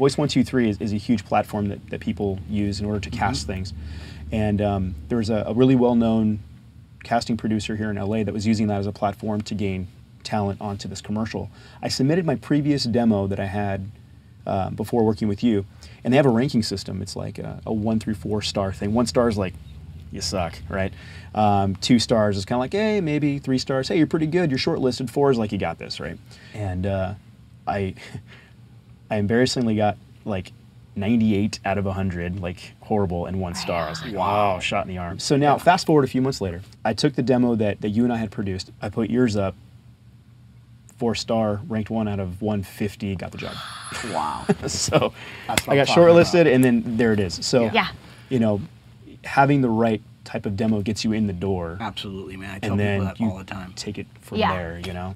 Voice One Two Three is, is a huge platform that, that people use in order to cast things, and um, there's a, a really well-known casting producer here in LA that was using that as a platform to gain talent onto this commercial. I submitted my previous demo that I had uh, before working with you, and they have a ranking system. It's like a, a one through four star thing. One star is like you suck, right? Um, two stars is kind of like, hey, maybe three stars. Hey, you're pretty good. You're shortlisted. Four is like you got this, right? And uh, I, I embarrassingly got like 98 out of 100, like horrible, and one star. I was like, wow, shot in the arm. So now, fast forward a few months later, I took the demo that, that you and I had produced. I put yours up, four star, ranked one out of 150, got the job. Wow. so I got shortlisted, about. and then there it is. So, Yeah. you know, having the right type of demo gets you in the door, Absolutely, man. I tell and people then that you all the time. take it from Yeah. there. You know.